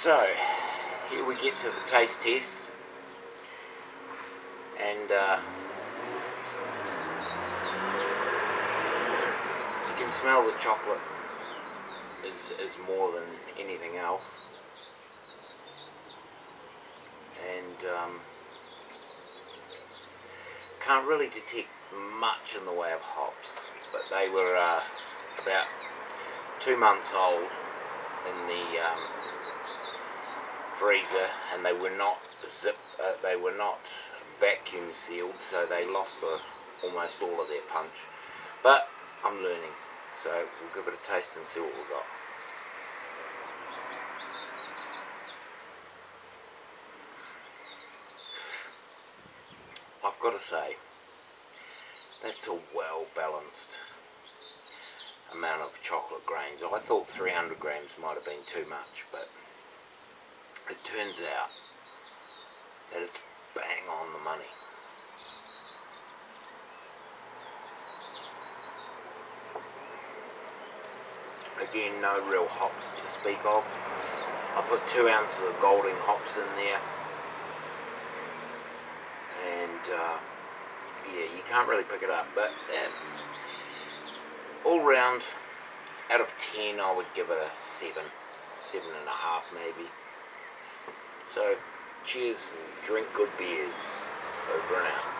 So, here we get to the taste test. And uh, you can smell the chocolate is, is more than anything else. And um, can't really detect much in the way of hops, but they were uh, about two months old in the um, freezer and they were not zip uh, they were not vacuum sealed so they lost the, almost all of their punch. But I'm learning so we'll give it a taste and see what we've got. I've got to say that's a well balanced amount of chocolate grains. I thought 300 grams might have been too much but it turns out that it's bang on the money. Again, no real hops to speak of. I put two ounces of Golding hops in there. And, uh, yeah, you can't really pick it up. But um, all round, out of 10, I would give it a 7, 7 and a half maybe. So, cheers and drink good beers. Over and out.